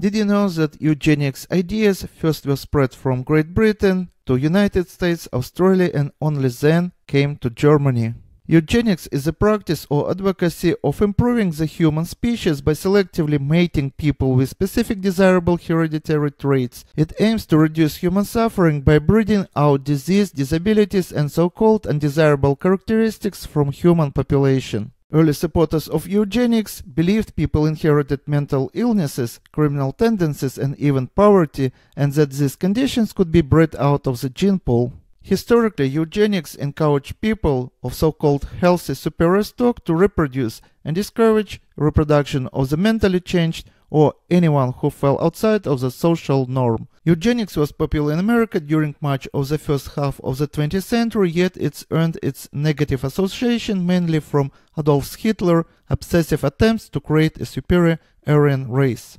Did you know that eugenics ideas first were spread from Great Britain to United States, Australia and only then came to Germany? Eugenics is a practice or advocacy of improving the human species by selectively mating people with specific desirable hereditary traits. It aims to reduce human suffering by breeding out disease, disabilities and so-called undesirable characteristics from human population. Early supporters of eugenics believed people inherited mental illnesses, criminal tendencies and even poverty and that these conditions could be bred out of the gene pool. Historically, eugenics encouraged people of so-called healthy superior stock to reproduce and discourage reproduction of the mentally changed or anyone who fell outside of the social norm. Eugenics was popular in America during much of the first half of the 20th century, yet it's earned its negative association mainly from Adolf Hitler's obsessive attempts to create a superior Aryan race.